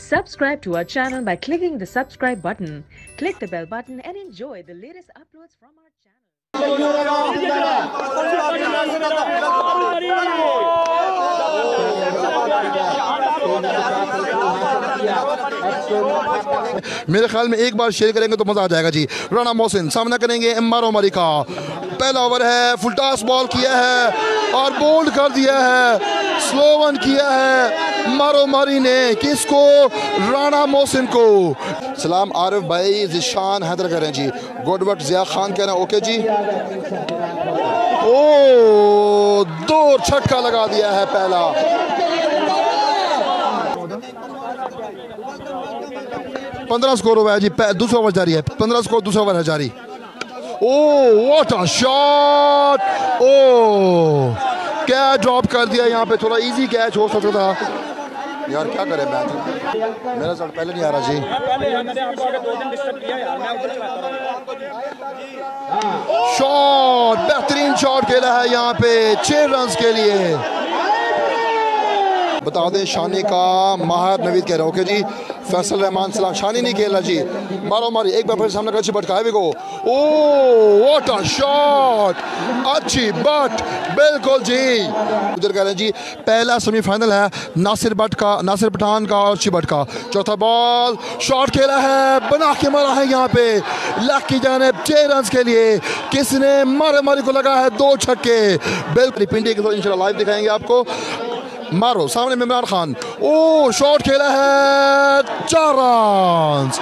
Subscribe to our channel by clicking the subscribe button. Click the bell button and enjoy the latest uploads from our channel. میرے خیال میں ایک بار share کریں گے تو مزہ آ جائے گا جی رانا محسن سامنا کریں گے ایم آر کا پہلا اوور ہے فل ٹاس بال کیا ہے اور بولڈ کر دیا ہے۔ سلوون کیا ہے۔ مارو ماری نے کس کو؟ رانا موسن کو۔ سلام عارف بھائی زشان حیدر کر رہے ہیں جی۔ گوڈ بٹ ضیاء خان کہہ رہے ہیں۔ اوکے جی۔ او دو چھکا لگا دیا ہے پہلا۔ پندرہ سکور ہوا ہے جی۔ دوسرا اوور جاری ہے۔ پندرہ سکور، دوسرا اوور ہے جاری۔ Oh what shot oh catch کر دیا یہاں پہ، تھوڑا ایزی کیچ ہو سکتا تھا۔ یار، کیا کرے میچ میرا سر پہلے نہیں آ رہا جی۔ شاٹ بہترین شاٹ کھیلا ہے یہاں پہ، چھ رنز کے لیے۔ بتا دیں شانی کا، ماہر نوید کہہ رہا ہوں کہ جی۔ فیصل رحمان سلام شانی نہیں کھیلنا جی۔ مارو ماری، ایک بار پھر سامنے کراچی بٹ کھائے کو۔ Oh, what a shot! اچھی بٹ، بالکل جی۔ ادھر کہہ رہے ہیں جی پہلا سمی فائنل ہے، ناصر بٹ کا، ناصر پٹھان کا اور چی بٹ کا۔ چوتھا بال، شاٹ کھیلا ہے، بنا کے مارا ہے یہاں پہ۔ لک کی جانب، چھ رنز کے لیے۔ کس نے مارے ماری کو لگا ہے دو چھکے۔ بالکل، پنڈی کے تو انشاءاللہ لائیو دکھائیں گے آپ کو۔ مارو سامنے عمران خان او شاٹ کھیلا ہے چار رنز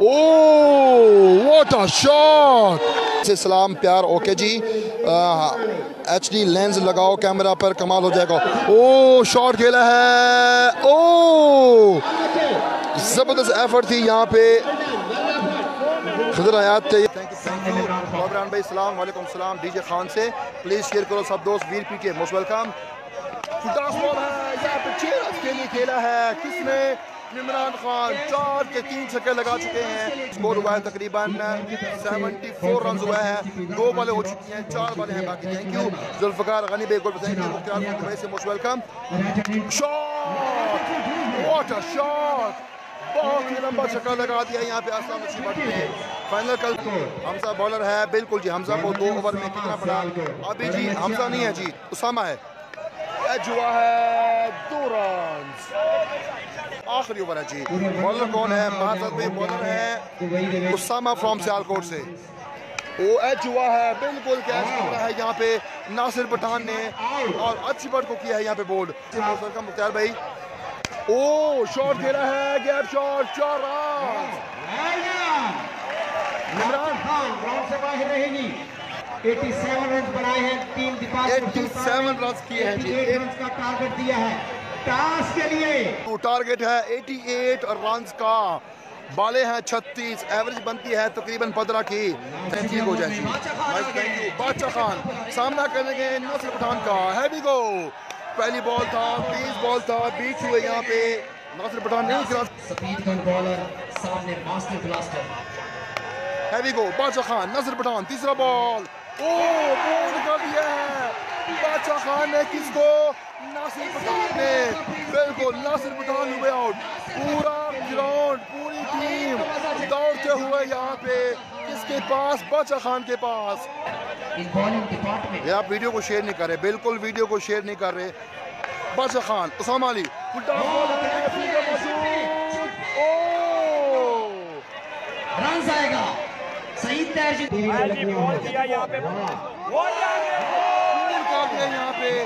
واٹ شاٹ سلام، پیار، اوکے جی. ایچ ڈی لینز لگاؤ، کیمرہ پر کمال ہو جائے گا. او شاٹ کھیلا ہے او زبردست ایفرٹ تھی یہاں پہ. خضر آیات غبران بھائی السلام علیکم السلام ڈی جے خان سے۔ پلیز شیئر کرو سب دوست ویر پی کے موسٹ ویلکم۔ کے لیے کھیلا ہے۔ کس نے؟ عمران خان چار کے تین چھکے لگا چکے ہیں۔ سکور ہوا ہے تقریباً سیونٹی فور رنز ہوا ہے۔ دو بالے ہو چکی ہیں چار بالے ہیں باقی۔ تھینک یو ذوالفقار غنی بے گول تھینک یو مختار سے most welcome. Shot! What a shot بہت ہی لمبا چکر لگا دیا یہاں پہ آسان اچھی بڑھتی ہے۔ فائنل کل حمزہ بولر ہے، بالکل جی حمزہ کو دو اوور میں کتنا پڑا ابھی جی حمزہ نہیں ہے جی اسامہ ہے۔ جوا ہے دو رنز آخری اوور ہے جی۔ بولر کون ہے؟ محضر میں بولر ہے۔ اسامہ فرام سیال سیالکوٹ سے۔ او ایچ ہوا ہے، بالکل کیچ رہا ہے یہاں پہ۔ ناصر پٹھان نے اور اچھی بٹ کو کیا ہے یہاں پہ بولڈ مختار بھائی۔ او شاٹ دے رہا ہے گیپ شاٹ چار سے باہر رہے گی ایٹی بنائے ہیں ٹیم کیے ہیں جی کا ٹارگٹ دیا ہے کے لیے ٹارگٹ ہے ایٹ رنس کا بالے ہیں چھتیس ایوریج بنتی ہے تقریباً پندرہ کی تحقیق ہو جائے گی بادشاہ خان سامنا کریں گے نصر پٹھان کا ہیوی گو پہلی بال تھا تیز بال تھا بیچ ہوئے یہاں پہ۔ ناصر پٹھان نہیں کراس سفید گن بالر سامنے ماسٹر بلاسٹر ہیوی گو بادشاہ خان ناصر پٹھان تیسرا بال او بول کر دیا ہے۔ بادشاہ خان نے کس کو؟ ناصر پٹھان نے۔ بالکل ناصر پٹھان ہوئے آؤٹ پورا گراؤنڈ پوری ٹیم دوڑتے ہوئے یہاں پہ۔ کس کے پاس؟ بادشاہ خان کے پاس۔ یہ آپ ویڈیو کو شیئر نہیں کر رہے بالکل ویڈیو کو شیئر نہیں کر رہے۔ بادشاہ خان اسام علی۔ رنز آئے گا۔ سعید یہاں پہ۔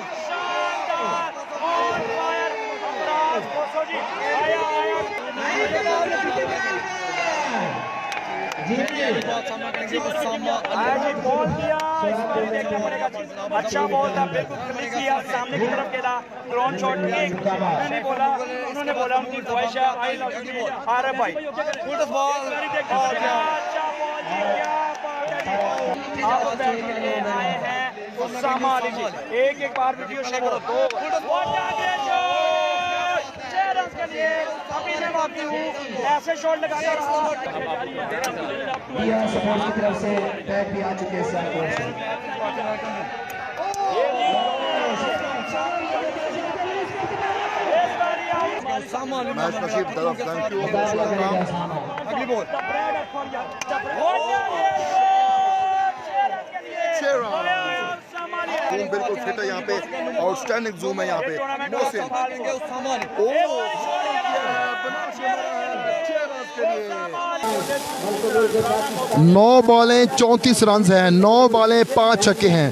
اچھا بال تھا بالکل کلک کیا سامنے کی طرف کھیلا گراؤنڈ شاٹ ایک انہوں نے بولا انہوں نے بولا ان کی خواہش ہے۔ آئی لو جی۔ یو عارف بھائی۔ گڈ بال اچھا بال جی، کیا آپ بیٹھ کے لیے آئے ہیں۔ اسامہ علی جی ایک ایک بار ویڈیو شیئر کرو۔ دو۔ What a great shot cheers کے لیے۔ آپ نے ایسے شاٹ لگایا یہ سپورٹ کی طرف سے بیٹ بھی آ چکے میچ نصیب طرف تھینک یو اگلی بول۔ زوم بالکل فٹ ہے یہاں پہ آؤٹ اسٹینڈنگ زوم ہے یہاں پہ۔ محسن۔ نو بالیں چونتیس رنز ہیں، نو بالیں پانچ چھکے ہیں۔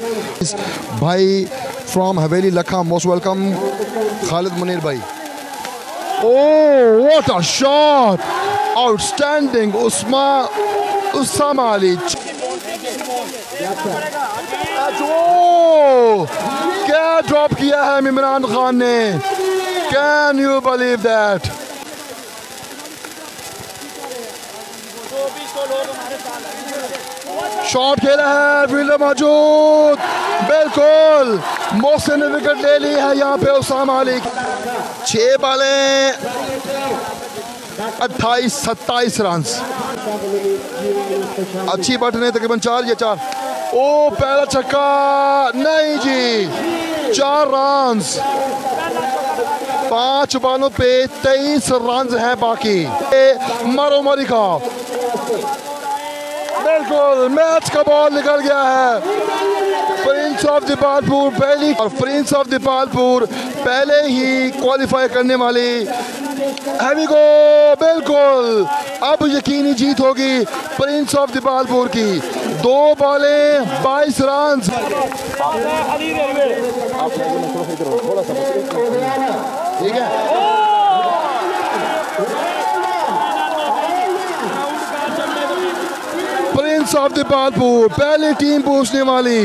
بھائی فرام حویلی لکھا، موسٹ ویلکم خالد منیر بھائی۔ او، what shot! Outstanding Asma Ali. اچھا۔ کیا ڈراپ کیا ہے عمران خان نے؟ Can you believe that shot کھیلا ہے فیلڈر موجود بالکل محسن نے وکٹ لے لی ہے یہاں پہ اسامہ علی چھ بالیں اٹھائیس ستائیس رنس اچھی بٹ نہیں تقریباً چار یا چار او پہلا چھکا نہیں جی چار رنس پانچ بالوں پہ تئیس رنز ہیں باقی۔ مرو مری کا۔ بالکل، میچ کا بال نکل گیا ہے۔ پرنس آف دیپال پور پہلی اور پرنس آف دیپال پور پہلے ہی کوالیفائی کرنے والی۔ ہیوی گو بالکل۔ اب یقینی جیت ہوگی پرنس آف دیپال پور کی۔ دو بالیں، بائیس رنز۔ ٹھیک ہے پرنس آف دی پالپور پہلی ٹیم پوچھنے والی